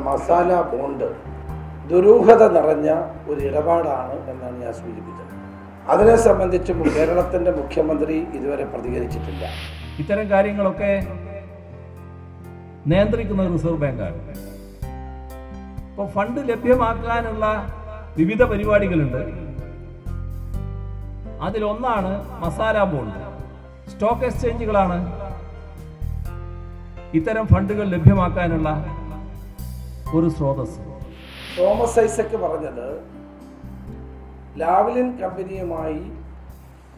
Masala bond ദുരൂഹത നിറഞ്ഞ ഒരു ഇടപാടാണ് എന്നാണ് ഞാൻ സൂചിപ്പിച്ചത്. അതിനെ സംബന്ധിച്ച് കേരളത്തിന്റെ മുഖ്യമന്ത്രി ഇതുവരെ പ്രതികരിച്ചിട്ടില്ല. ഇത്തരം കാര്യങ്ങളൊക്കെ നിയന്ത്രിക്കുന്നത് റിസർവ് ബാങ്കാണ്. ഇപ്പൊ ഫണ്ട് ലഭ്യമാക്കാനുള്ള വിവിധ പരിപാടികളുണ്ട്. അതിലൊന്നാണ് മസാല ബോണ്ട്. സ്റ്റോക്ക് എക്സ്ചേഞ്ചുകളാണ് ഇത്തരം ഫണ്ടുകൾ ലഭ്യമാക്കാനുള്ള ഒരു സ്രോതസ് തോമസ് ഐസക്ക് പറഞ്ഞത് ലാവലിൻ കമ്പനിയുമായി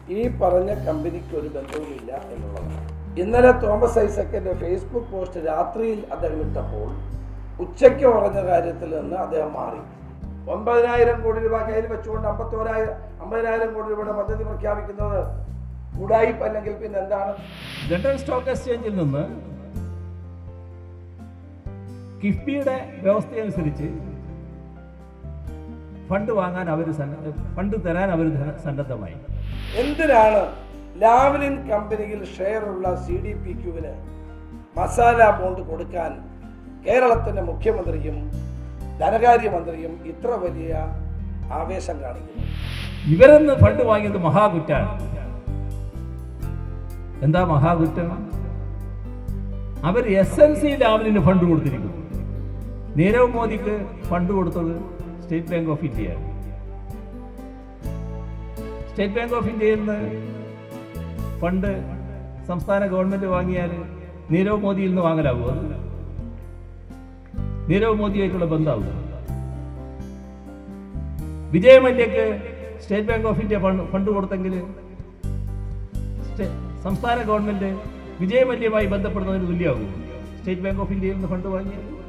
ഈ പറഞ്ഞ കമ്പനിക്ക് ഒരു ബന്ധവുമില്ല എന്നുള്ളതാണ്. ഇന്നലെ തോമസ് ഐസക്കിന്റെ ഫേസ്ബുക്ക് പോസ്റ്റ് രാത്രിയിൽ അദ്ദേഹം ഇട്ടപ്പോൾ ഉച്ചയ്ക്ക് പറഞ്ഞ കാര്യത്തിൽ നിന്ന് അദ്ദേഹം മാറി. ഒമ്പതിനായിരം കോടി രൂപ കയ്യിൽ വെച്ചുകൊണ്ട് അമ്പത്തോരായിരം അമ്പതിനായിരം കോടി രൂപയുടെ പദ്ധതി പ്രഖ്യാപിക്കുന്നത് ഉടായിപ്പ് അല്ലെങ്കിൽ പിന്നെ എന്താണ് ലണ്ടൻ സ്റ്റോക്ക് എക്സ്ചേഞ്ചിൽ നിന്ന് കിഫ്ബിയുടെ വ്യവസ്ഥയനുസരിച്ച് ഫണ്ട് വാങ്ങാൻ അവർ ഫണ്ട് തരാൻ അവർ സന്നദ്ധമായി. എന്തിനാണ് ലാവലിൻ കമ്പനിയിൽ ഷെയറുള്ള സി ഡി പി ക്യുവിന് മസാല ബോണ്ട് കൊടുക്കാൻ കേരളത്തിന്റെ മുഖ്യമന്ത്രിയും ധനകാര്യമന്ത്രിയും ഇത്ര വലിയ ആവേശം കാണിക്കുന്നു? ഇവരെന്ന് ഫണ്ട് വാങ്ങിയത് മഹാകുറ്റാണ്. എന്താ മഹാകുറ്റം? അവർ എസ് എൻ സി ലാവലിന് ഫണ്ട് കൊടുത്തിരിക്കുന്നു. നീരവ് മോദിക്ക് ഫണ്ട് കൊടുത്തത് state bank of India state bank of ഇന്ത്യയിൽ നിന്ന് ഫണ്ട് സംസ്ഥാന ഗവൺമെന്റ് വാങ്ങിയാൽ നീരവ് മോദിയിൽ നിന്ന് വാങ്ങലാവുക നീരവ് മോദിയായിട്ടുള്ള ബന്ധമാവും Vijay മല്യക്ക് state bank of India fund കൊടുത്തെങ്കിൽ സംസ്ഥാന ഗവൺമെന്റ് വിജയ മല്യമായി ബന്ധപ്പെടുന്നതിന് തുല്യമാകും സ്റ്റേറ്റ് ബാങ്ക് ഓഫ് ഇന്ത്യയിൽ നിന്ന് ഫണ്ട് വാങ്ങിയത്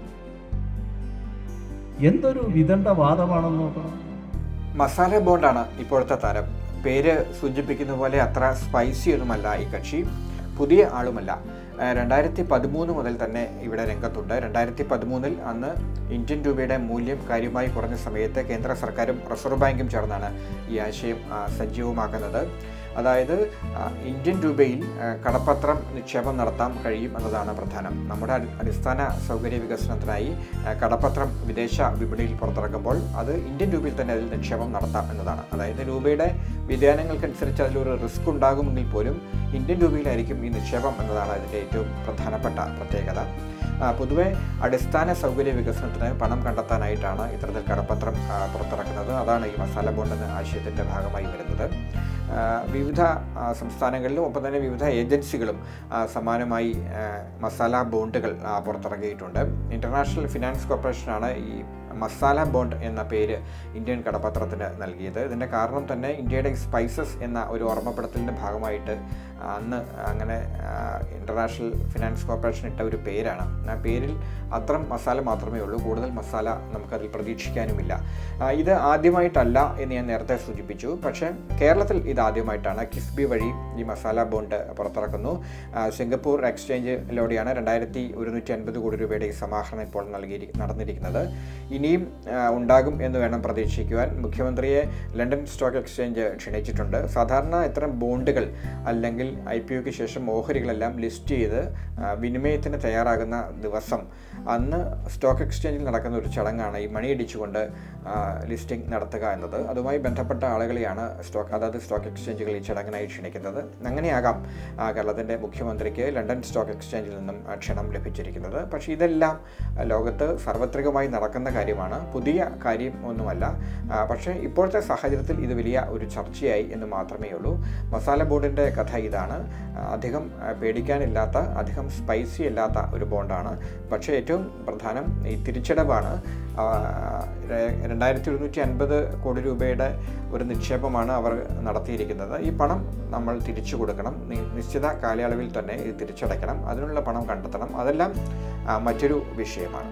എന്തൊരു വിദണ്ഡ വാദമാണെന്ന് നോക്കണം. മസാല ബോണ്ടാണ് ഇപ്പോഴത്തെ താരം. പേര് സൂചിപ്പിക്കുന്ന പോലെ അത്ര സ്പൈസി ഒന്നുമല്ല ഈ കക്ഷി. പുതിയ ആളുമല്ല. രണ്ടായിരത്തി പതിമൂന്ന് മുതൽ തന്നെ ഇവിടെ രംഗത്തുണ്ട്. രണ്ടായിരത്തി പതിമൂന്നിൽ അന്ന് ഇന്ത്യൻ രൂപയുടെ മൂല്യം കാര്യമായി കുറഞ്ഞ സമയത്ത് കേന്ദ്ര സർക്കാരും റിസർവ് ബാങ്കും ചേർന്നാണ് ഈ ആശയം സജീവമാക്കുന്നത്. അതായത് ഇന്ത്യൻ രൂപയിൽ കടപ്പത്രം നിക്ഷേപം നടത്താൻ കഴിയും എന്നതാണ് പ്രധാനം. നമ്മുടെ അടിസ്ഥാന സൗകര്യ വികസനത്തിനായി കടപ്പത്രം വിദേശ വിപണിയിൽ പുറത്തിറക്കുമ്പോൾ അത് ഇന്ത്യൻ രൂപയിൽ തന്നെ അതിൽ നിക്ഷേപം നടത്താം എന്നതാണ്. അതായത് രൂപയുടെ വ്യതിയാനങ്ങൾക്കനുസരിച്ച് അതിലൊരു റിസ്ക് ഉണ്ടാകുമെങ്കിൽ പോലും ഇന്ത്യൻ രൂപയിലായിരിക്കും ഈ നിക്ഷേപം എന്നതാണ് അതിന്റെ ഏറ്റവും പ്രധാനപ്പെട്ട പ്രത്യേകത. പൊതുവെ അടിസ്ഥാന സൗകര്യ വികസനത്തിന് പണം കണ്ടെത്താനായിട്ടാണ് ഇത്തരത്തിൽ കടപ്പത്രം പുറത്തിറക്കുന്നത്. അതാണ് ഈ മസാല ബോണ്ടെന്ന ആശയത്തിന്റെ ഭാഗമായി വരുന്നത്. വിവിധ സംസ്ഥാനങ്ങളിലും ഒപ്പം തന്നെ വിവിധ ഏജൻസികളും സമാനമായി മസാല ബോണ്ടുകൾ പുറത്തിറക്കിയിട്ടുണ്ട്. ഇന്റർനാഷണൽ ഫിനാൻസ് കോർപ്പറേഷനാണ് ഈ മസാല ബോണ്ട് എന്ന പേര് ഇന്ത്യൻ കടപ്പത്രത്തിന് നൽകിയത്. ഇതിന്റെ കാരണം തന്നെ ഇന്ത്യയുടെ സ്പൈസസ് എന്ന ഒരു ഓർമ്മപ്പെടുത്തലിന്റെ ഭാഗമായിട്ട് അന്ന് അങ്ങനെ ഇന്റർനാഷണൽ ഫിനാൻസ് കോർപ്പറേഷൻ ഇട്ട ഒരു പേരാണ്. ആ പേരിൽ അത്രം മസാല മാത്രമേ ഉള്ളൂ. കൂടുതൽ മസാല നമുക്കതിൽ പ്രതീക്ഷിക്കാനുമില്ല. ഇത് ആദ്യമായിട്ടല്ല എന്ന് ഞാൻ നേരത്തെ സൂചിപ്പിച്ചു. പക്ഷേ കേരളത്തിൽ ഇത് ആദ്യമായിട്ടാണ്. കിഫ്ബി വഴി ഈ മസാല ബോണ്ട് പുറത്തിറക്കുന്നു. സിംഗപ്പൂർ എക്സ്ചേഞ്ചിലൂടെയാണ് രണ്ടായിരത്തി ഒരുന്നൂറ്റി അൻപത് കോടി രൂപയുടെ ഈ സമാഹരണം ഇപ്പോൾ നൽകി നടന്നിരിക്കുന്നത്. ഇനിയും ഉണ്ടാകും എന്ന് വേണം പ്രതീക്ഷിക്കുവാൻ. മുഖ്യമന്ത്രിയെ ലണ്ടൻ സ്റ്റോക്ക് എക്സ്ചേഞ്ച് ക്ഷണിച്ചിട്ടുണ്ട്. സാധാരണ ഇത്തരം ബോണ്ടുകൾ അല്ലെങ്കിൽ ഐ പി ഒക്ക് ശേഷം ഓഹരികളെല്ലാം ലിസ്റ്റ് ചെയ്ത് വിനിമയത്തിന് തയ്യാറാകുന്ന ദിവസം. അന്ന് സ്റ്റോക്ക് എക്സ്ചേഞ്ചിൽ നടക്കുന്ന ഒരു ചടങ്ങാണ് ഈ മണി അടിച്ചുകൊണ്ട് ലിസ്റ്റിംഗ് നടത്തുക എന്നത്. അതുമായി ബന്ധപ്പെട്ട ആളുകളെയാണ് സ്റ്റോക്ക് അതായത് സ്റ്റോക്ക് എക്സ്ചേഞ്ചുകൾ ഈ ചടങ്ങിനായി ക്ഷണിക്കുന്നത്. അങ്ങനെയാകാം കേരളത്തിന്റെ മുഖ്യമന്ത്രിക്ക് ലണ്ടൻ സ്റ്റോക്ക് എക്സ്ചേഞ്ചിൽ നിന്നും ക്ഷണം ലഭിച്ചിരിക്കുന്നത്. പക്ഷേ ഇതെല്ലാം ലോകത്ത് സാർവത്രികമായി നടക്കുന്ന കാര്യമാണ്. പുതിയ കാര്യം ഒന്നുമല്ല. പക്ഷേ ഇപ്പോഴത്തെ സാഹചര്യത്തിൽ ഇത് വലിയ ഒരു ചർച്ചയായി എന്ന് മാത്രമേ ഉള്ളൂ മസാല ബോർഡിന്റെ കഥ ഇതാണ് ആ, അധികം പേടിക്കാനില്ലാത്ത അധികം സ്പൈസി അല്ലാത്ത ഒരു ബോണ്ടാണ്. പക്ഷേ ഏറ്റവും പ്രധാനം ഈ തിരിച്ചടവാണ്. രണ്ടായിരത്തി ഒരുന്നൂറ്റി അൻപത് കോടി രൂപയുടെ ഒരു നിക്ഷേപമാണ് അവർ നടത്തിയിരിക്കുന്നത്. ഈ പണം നമ്മൾ തിരിച്ചു കൊടുക്കണം. നിശ്ചിത കാലയളവിൽ തന്നെ ഇത് തിരിച്ചടയ്ക്കണം. അതിനുള്ള പണം കണ്ടെത്തണം. അതെല്ലാം മറ്റൊരു വിഷയമാണ്.